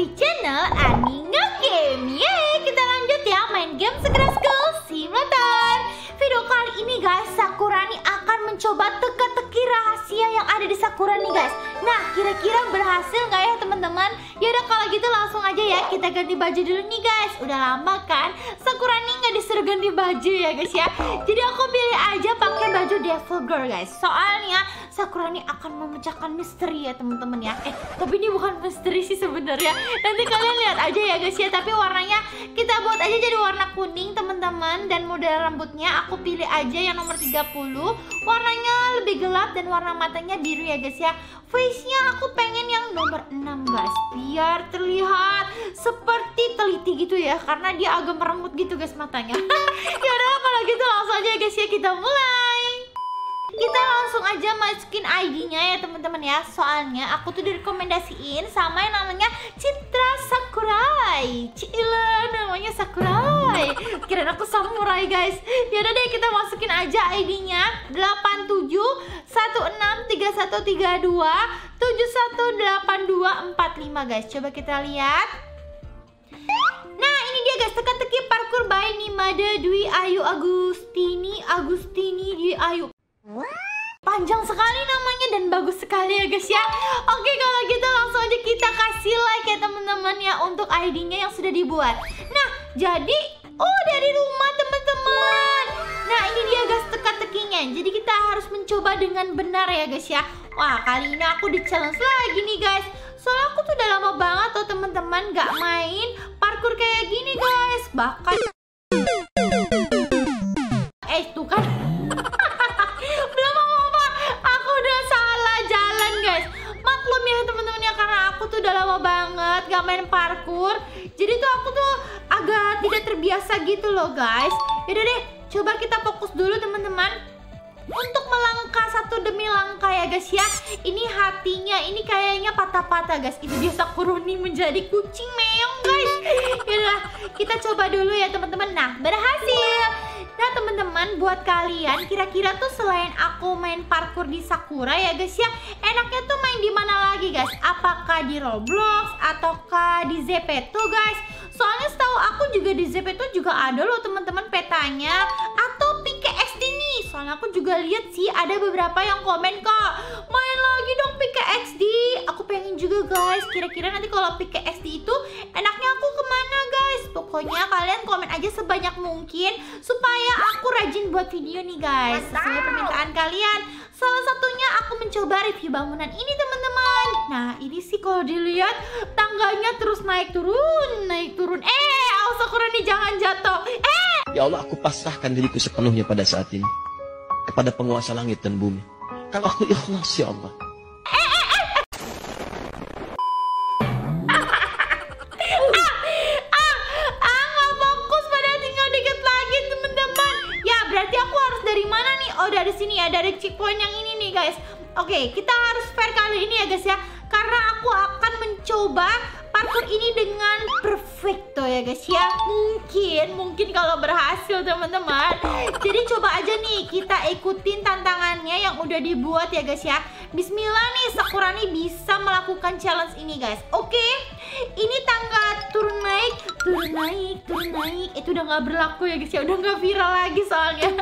di channel Aninga Game Yeay, kita lanjut ya main game segera school simulator Video kali ini guys, Sakurani akan mencoba teka-teki rahasia yang ada di Sakurani guys Nah, kira-kira berhasil nggak ya teman-teman? Yaudah kalau gitu langsung aja ya, kita ganti baju dulu nih guys. Udah lama kan, Sakurani nggak disuruh ganti baju ya guys ya. Jadi aku pilih aja pakai baju Devil Girl guys. Soalnya Sakurani akan memecahkan misteri ya teman-teman ya. Eh, tapi ini bukan misteri sih sebenarnya. Nanti kalian lihat aja ya guys ya. Tapi warnanya kita buat aja jadi warna kuning teman-teman. Dan model rambutnya aku pilih aja yang nomor 30 Warnanya lebih gelap dan warna matanya biru ya guys ya Face-nya aku pengen yang nomor 6 guys Biar terlihat seperti teliti gitu ya Karena dia agak meremut gitu guys matanya. Yaudah kalau gitu langsung aja guys ya. Kita mulai kita langsung aja masukin ID-nya ya teman-teman ya. Soalnya aku tuh direkomendasiin sama yang namanya Citra Sakurai. Cila namanya Sakurai. Kirain aku samurai guys. Yaudah deh kita masukin aja ID-nya 87 163132 718245 guys. Coba kita lihat. Nah ini dia guys. Teka-teki parkour by Nimada Dwi Ayu Agustini Agustini Dwi Ayu Panjang sekali namanya dan bagus sekali ya guys ya. Oke kalau gitu langsung aja kita kasih like ya teman-teman ya Untuk ID-nya yang sudah dibuat. Nah jadi Oh dari rumah teman-teman. Nah ini dia guys teka-tekinya. Jadi kita harus mencoba dengan benar ya guys ya. Wah kali ini aku di challenge lagi nih guys. Soalnya aku tuh udah lama banget tuh teman-teman Gak main parkour kayak gini guys. Bahkan Eh tuh kan udah lama banget gak main parkour. Jadi tuh aku tuh agak tidak terbiasa gitu loh guys. Yaudah deh coba kita fokus dulu teman-teman. Untuk melangkah satu demi langkah ya guys ya. Ini hatinya ini kayaknya patah-patah guys. Itu dia Sakuroni menjadi kucing meong guys. Yaudah kita coba dulu ya teman-teman. Nah berhasil Nah teman-teman buat kalian kira-kira tuh selain aku main parkour di Sakura ya guys ya Enaknya tuh main di mana lagi guys? Apakah di Roblox ataukah di Zepeto guys? Soalnya setahu aku juga di Zepeto juga ada loh teman-teman petanya. Atau PKXD nih. Soalnya aku juga lihat sih ada beberapa yang komen kak Main lagi dong PKXD Aku pengen juga guys. Kira-kira nanti kalau PKXD itu enaknya aku ke mana guys Pokoknya kalian komen aja sebanyak mungkin Supaya aku rajin buat video nih guys. Sesuai permintaan kalian. Salah satunya aku mencoba review bangunan ini teman-teman. Nah ini sih kalau dilihat Tangganya terus naik turun Naik turun. Eh Kurani jangan jatuh. Eh! Ya Allah, aku pasrahkan diriku sepenuhnya pada saat ini. Kepada penguasa langit dan bumi. Kalau aku ikhlas, ya Allah. Guys. Oke kita harus fair kali ini ya guys ya. Karena aku akan mencoba parkour ini dengan perfecto ya guys ya. Mungkin mungkin kalau berhasil teman-teman. Jadi coba aja nih kita ikutin tantangannya yang udah dibuat ya guys ya. Bismillah nih Sakurani bisa melakukan challenge ini guys. Oke ini tangga turun naik turun naik turun naik. Itu udah nggak berlaku ya guys ya. Udah nggak viral lagi soalnya.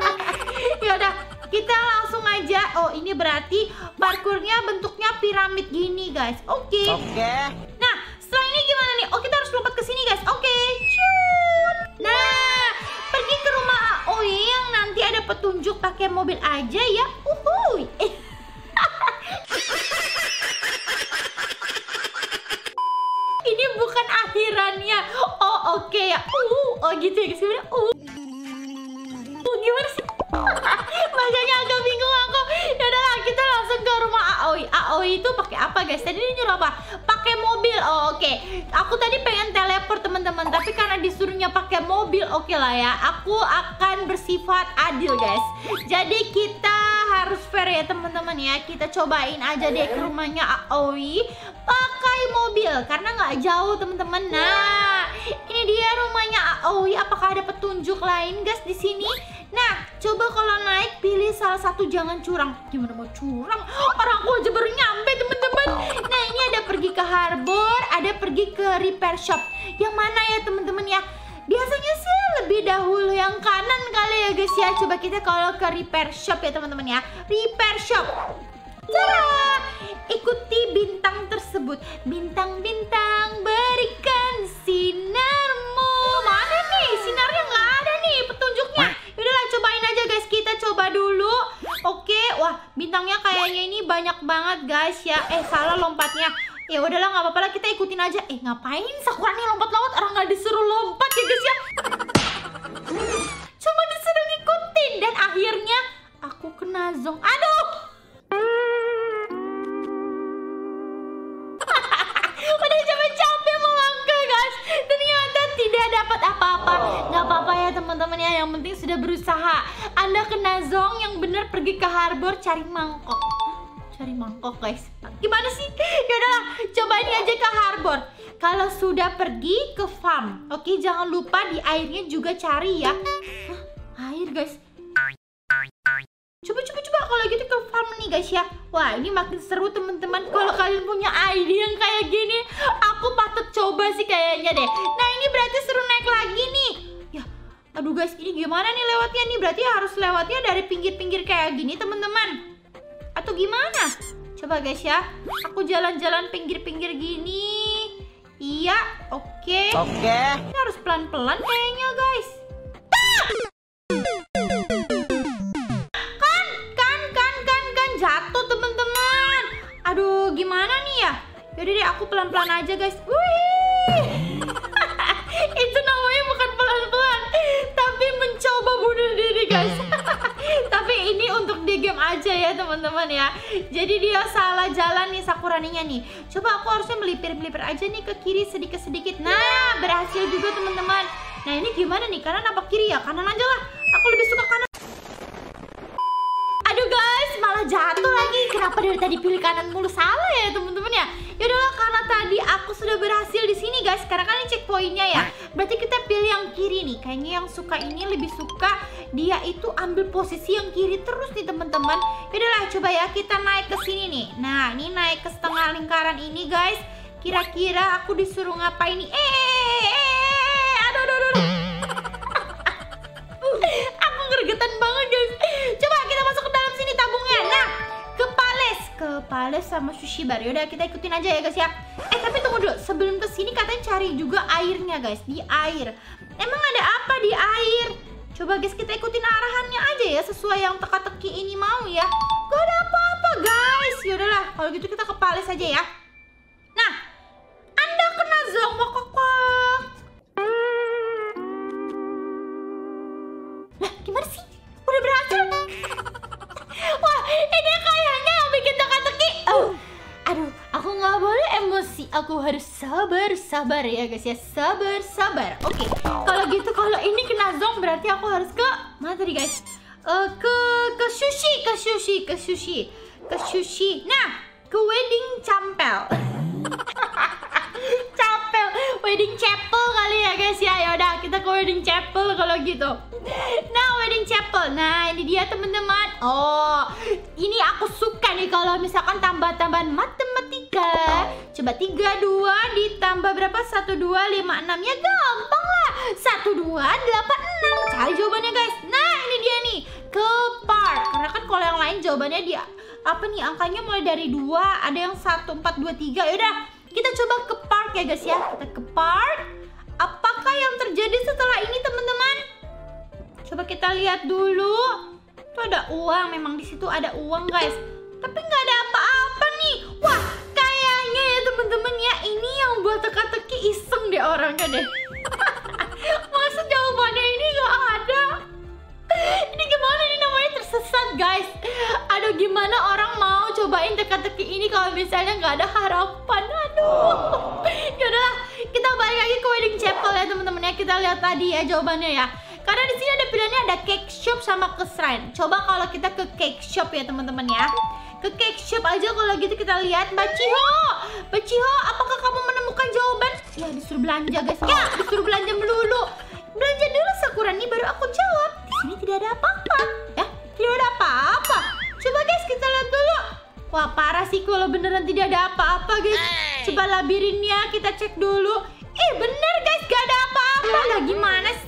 Ya udah kita langsung aja. Oh ini berarti parkurnya bentuknya piramid gini guys. Oke. Oke. nah setelah ini gimana nih? Oh kita harus lompat ke sini guys. Oke. Cun. nah pergi ke rumah Aoi yang nanti ada petunjuk pakai mobil aja ya. Uhuy. Eh ini bukan akhirannya. Oh oke ya. Uh oh gitu ya guys. Gimana? Uh Uh, gimana sih makanya agak bingung aku. Yaudah lah kita langsung ke rumah Aoi. Aoi itu pakai apa guys? Tadi dia nyuruh apa? Pakai mobil. Oh, oke. Aku tadi pengen teleport teman-teman. Tapi karena disuruhnya pakai mobil oke lah ya. Aku akan bersifat adil guys. Jadi kita harus fair ya teman-teman ya kita cobain aja deh ke rumahnya Aoi pakai mobil karena nggak jauh teman-teman nah ini dia rumahnya Aoi apakah ada petunjuk lain guys di sini Nah, coba kalau naik pilih salah satu jangan curang. Gimana mau curang? Orang aku aja baru nyampe, teman-teman. Nah, ini ada pergi ke harbor, ada pergi ke repair shop. Yang mana ya teman-teman ya? Biasanya sih lebih dahulu yang kanan kali ya guys ya. Coba kita kalau ke repair shop ya teman-teman ya. Repair shop. Tada! Ikuti bintang tersebut. Bintang-bintang berikan sinarmu. Mana nih? Sinarnya nggak ada nih petunjuknya. Yaudahlah cobain aja guys. Kita coba dulu. Oke, wah bintangnya kayaknya ini banyak banget guys ya. Eh salah lompatnya. Ya udahlah nggak apa-apa lah kita ikutin aja. Eh ngapain Sakura nih lompat-lompat orang nggak disuruh lompat ya guys ya. Cuma disuruh ngikutin dan akhirnya aku kena zong. Aduh. Udah capek-capek melangkah guys Ternyata tidak dapat apa-apa Gak apa-apa ya teman-teman ya Yang penting sudah berusaha Anda kena zong yang bener pergi ke harbor cari mangkok Cari mangkok guys Gimana sih? Yaudah cobain aja ke harbor Kalau sudah pergi ke farm Oke jangan lupa di airnya juga cari ya Hah, Air guys Coba coba coba kalau gitu ke farm nih guys ya. Wah, ini makin seru teman-teman. Kalau kalian punya ide yang kayak gini, aku patut coba sih kayaknya deh. Nah, ini berarti seru naik lagi nih. Ya, aduh guys, ini gimana nih lewatnya nih? Berarti harus lewatnya dari pinggir-pinggir kayak gini, teman-teman. Atau gimana? Coba guys ya. Aku jalan-jalan pinggir-pinggir gini. Iya, oke. Oke. Ini harus pelan-pelan kayaknya, guys. Kan, kan, kan, kan, kan jatuh teman-teman. Aduh, gimana nih ya? Yaudah deh, aku pelan-pelan aja, guys. Wih. Ya, teman-teman ya. Jadi dia salah jalan nih Sakuraninya nih. Coba aku harusnya melipir-melipir aja nih ke kiri sedikit-sedikit. Nah, berhasil juga, teman-teman. Nah, ini gimana nih? Kanan apa kiri ya? Kanan aja lah. Aku lebih suka kanan. Aduh guys, malah jatuh lagi. Kenapa dari tadi pilih kanan mulu salah ya teman-teman ya? Yaudahlah karena tadi aku sudah berhasil di sini guys. Karena kan ini checkpointnya ya. Berarti kita pilih yang kiri nih. Kayaknya yang suka ini lebih suka dia itu ambil posisi yang kiri terus nih teman-teman. Yaudahlah coba ya kita naik ke sini nih. Nah ini naik ke setengah lingkaran ini guys. Kira-kira aku disuruh ngapain nih? Eh, eh, eh, eh, aduh, aduh, aduh, aduh. Aku gregetan banget guys Coba kita masuk ke dalam sini tabungnya Nah ke Palace Ke Palace sama Sushi Bar Yaudah kita ikutin aja ya guys ya Eh tapi tunggu dulu Sebelum ke sini katanya cari juga airnya guys Di air Emang ada apa di air? Coba guys kita ikutin arahannya aja ya Sesuai yang teka-teki ini mau ya. Gak ada apa-apa guys. Yaudahlah kalau gitu kita ke Palace aja ya. Nah Anda kena wakak sabar, sabar ya guys ya. Sabar, sabar. Oke, kalau gitu kalau ini kena zong berarti aku harus ke mana tadi guys? Eh, ke ke sushi, ke sushi, ke sushi, ke sushi. Nah, ke wedding campel. Capel Wedding chapel kali ya guys ya Yaudah kita ke wedding chapel kalau gitu Nah wedding chapel Nah ini dia teman-teman Oh ini aku suka nih kalau misalkan tambah-tambahan matematika Coba 3, 2 ditambah berapa? 1, 2, 5, 6 Ya gampang lah. 1, 2, 8, 6 Cari jawabannya guys. Nah ini dia nih. Ke park Karena kan kalau yang lain jawabannya dia Apa nih angkanya mulai dari 2 Ada yang 1, 4, 2, 3 Yaudah kita coba ke park ya guys ya. Kita ke park Apakah yang terjadi setelah ini teman-teman? Coba kita lihat dulu. Tuh ada uang. Memang di situ ada uang guys. Tapi nggak ada apa-apa nih. Wah Ini yang buat teka-teki iseng deh orangnya deh. Masa jawabannya ini nggak ada. Ini gimana? Ini namanya tersesat guys. Aduh gimana orang mau cobain teka-teki ini kalau misalnya nggak ada harapan? Aduh. Yaudahlah kita balik lagi ke wedding chapel ya teman-teman ya. Kita lihat tadi ya jawabannya ya. Karena di sini ada pilihannya ada cake shop sama ke shrine. Coba kalau kita ke cake shop ya teman-teman ya ke cake shop aja kalau gitu kita lihat. Mbak Ciho Mbak Ciho apakah kamu menemukan jawaban? Ya disuruh belanja guys. Ya disuruh belanja melulu. Belanja dulu Sakura. Nih baru aku jawab. Di sini tidak ada apa-apa. Ya tidak ada apa-apa. Coba guys kita lihat dulu. Wah parah sih kalau beneran tidak ada apa-apa guys. Coba labirinnya kita cek dulu. Eh bener guys, gak ada apa-apa. Lah. Gimana sih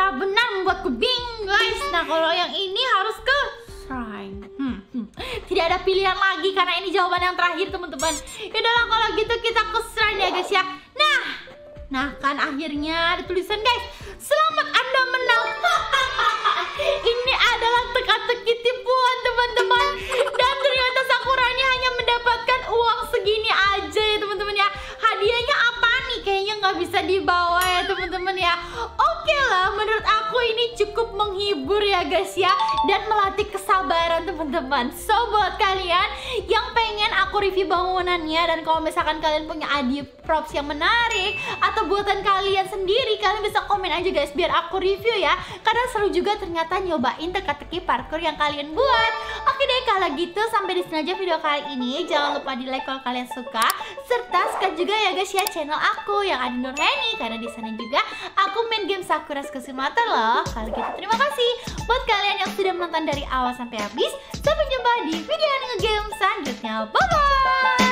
teka-tekinya benar-benar membuatku bingung guys. Nah kalau yang ini harus ke shrine. Hmm, hmm. Tidak ada pilihan lagi karena ini jawaban yang terakhir teman-teman. Yaudahlah kalau gitu kita ke shrine ya guys ya. Nah, nah kan akhirnya ada tulisan guys. Selamat guys ya dan melatih kesabaran teman-teman. So buat kalian yang pengen aku review bangunannya dan kalau misalkan kalian punya adi props yang menarik atau buatan kalian sendiri, kalian bisa komen aja guys biar aku review ya. Karena seru juga ternyata nyobain teka-teki parkour yang kalian buat. Oke deh kalau gitu sampai di sini aja video kali ini. Jangan lupa di like kalau kalian suka serta juga ya guys ya channel aku yang Adi Nurheni karena di sana juga aku main game Sakura Skusimata loh. Kalau gitu terima kasih buat kalian yang sudah menonton dari awal sampai habis. Sampai jumpa di video game selanjutnya. Bye bye.